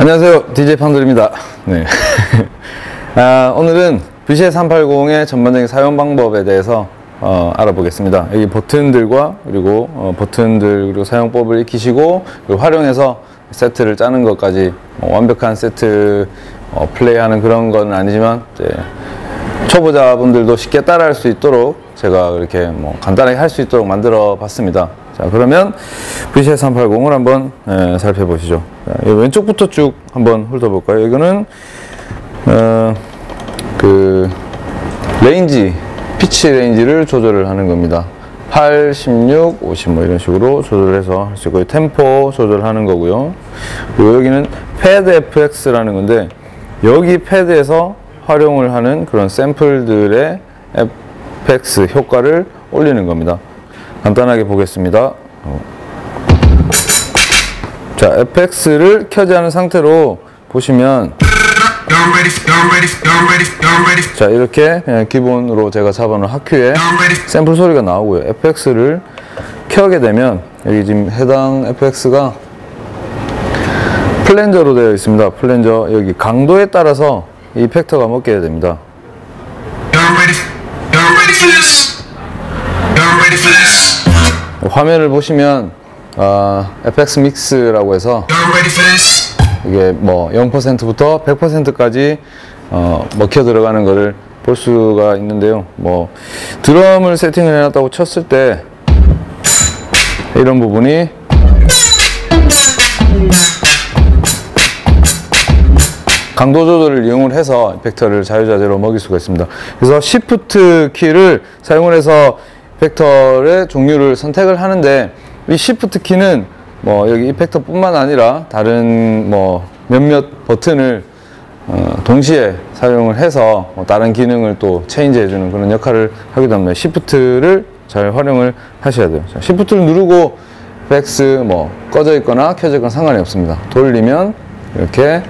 안녕하세요. DJ 판돌입니다. 네. 아, 오늘은 BCS 380의 전반적인 사용 방법에 대해서 어, 알아보겠습니다. 여기 버튼들과 그리고 어, 버튼들 그리고 사용법을 익히시고 그리고 활용해서 세트를 짜는 것까지 어, 완벽한 세트 어, 플레이하는 그런 건 아니지만 초보자분들도 쉽게 따라할 수 있도록 제가 이렇게 뭐 간단하게 할 수 있도록 만들어 봤습니다. 자, 그러면 VCI 380을 한번 에, 살펴보시죠. 자, 이 왼쪽부터 쭉 한번 훑어볼까요? 이거는, 어, 그, range, pitch range를 조절을 하는 겁니다. 8, 16, 50 뭐 이런 식으로 조절해서 할 수 있고요. 템포 조절하는 거고요. 그리고 여기는 패드 FX라는 건데, 여기 패드에서 활용을 하는 그런 샘플들의 FX 효과를 올리는 겁니다. 간단하게 보겠습니다. 어. 자, FX를 켜지 않은 상태로 보시면? 자 이렇게 기본으로 제가 잡아놓은 하큐에? 샘플 소리가 나오고요. FX를 켜게 되면 여기 지금 해당 FX가 플랜저로 되어 있습니다. 플랜저 여기 강도에 따라서 이 팩터가 먹게 됩니다. 화면을 보시면 아, FX 믹스라고 해서? 이게 뭐 0%부터 100%까지 어, 먹혀 들어가는 것을 볼 수가 있는데요. 뭐 드럼을 세팅을 해놨다고 쳤을 때 이런 부분이 강도 조절을 이용을 해서 이펙터를 자유자재로 먹일 수가 있습니다. 그래서 Shift 키를 사용을 해서 이펙터의 종류를 선택을 하는데 이 Shift 키는 뭐 여기 이펙터뿐만 아니라 다른 뭐 몇몇 버튼을 어, 동시에 사용을 해서 뭐 다른 기능을 또 체인지 해주는 그런 역할을 하기 때문에 Shift를 잘 활용을 하셔야 돼요. 자, Shift를 누르고 백스 뭐 꺼져 있거나 켜져 있거나 상관이 없습니다. 돌리면 이렇게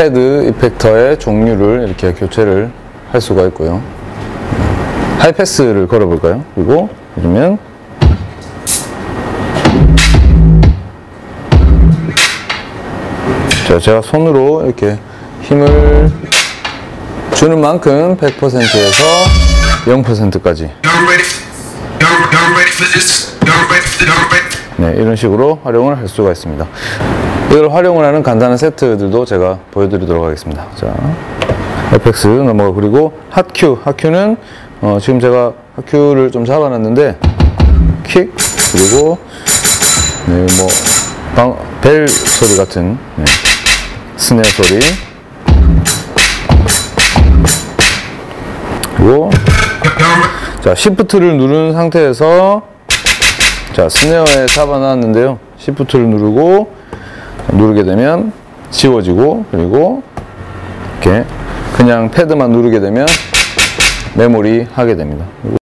패드 이펙터의 종류를 이렇게 교체를 할 수가 있고요. 하이패스를 걸어볼까요? 그리고 그러면 자, 제가 손으로 이렇게 힘을 주는 만큼 100%에서 0%까지 네, 이런 식으로 활용을 할 수가 있습니다. 이걸 활용을 하는 간단한 세트들도 제가 보여드리도록 하겠습니다. 자, FX 넘어가 그리고 핫큐, 핫큐는 어, 지금 제가 핫큐를 좀 잡아놨는데 킥 그리고 네, 뭐 방, 벨 소리 같은 네, 스네어 소리 그리고? 자, 시프트를 누른 상태에서 자, 스네어에 잡아놨는데요. 시프트를 누르고 누르게 되면 지워지고 그리고 이렇게 그냥 패드만 누르게 되면 메모리 하게 됩니다.